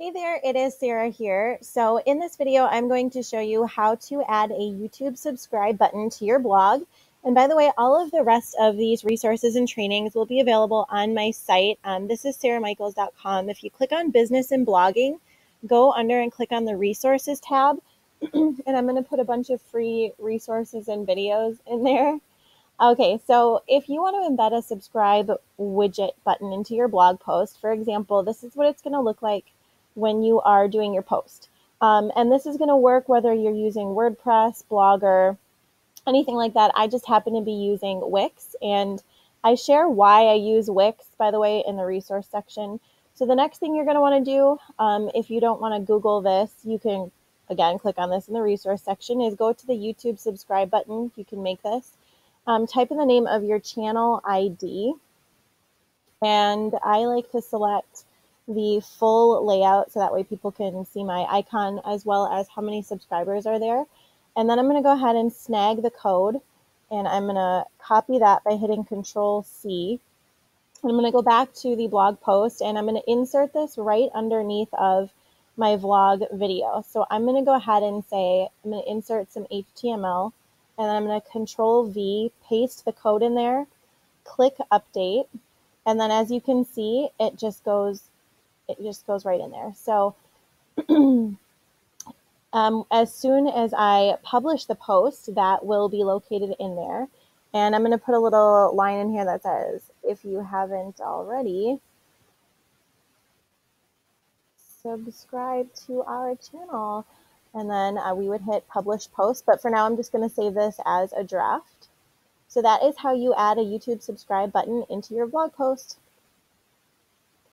Hey there, it is Sara here. So in this video, I'm going to show you how to add a YouTube subscribe button to your blog. And by the way, all of the rest of these resources and trainings will be available on my site. Um, this is saramichaels.com. If you click on business and blogging, go under and click on the resources tab. and I'm going to put a bunch of free resources and videos in there. Okay, so if you want to embed a subscribe widget button into your blog post, for example, this is what it's going to look like when you are doing your post. Um, and this is going to work whether you're using WordPress, Blogger, anything like that. I just happen to be using Wix, and I share why I use Wix, by the way, in the resource section. So the next thing you're going to want to do, um, if you don't want to Google this, you can, again, click on this in the resource section, is go to the YouTube subscribe button. You can make this um, type in the name of your channel ID. And I like to select the full layout so that way people can see my icon as well as how many subscribers are there. And then I'm going to go ahead and snag the code and I'm going to copy that by hitting Control C. I'm going to go back to the blog post and I'm going to insert this right underneath of my vlog video. So I'm going to go ahead and say, I'm going to insert some HTML and I'm going to control V, paste the code in there, click update, and then as you can see, it just goes, it just goes right in there. So um, as soon as I publish the post, that will be located in there. And I'm going to put a little line in here that says, if you haven't already, subscribe to our channel and then uh, we would hit publish post. But for now, I'm just going to save this as a draft. So that is how you add a YouTube subscribe button into your blog post.